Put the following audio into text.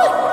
What?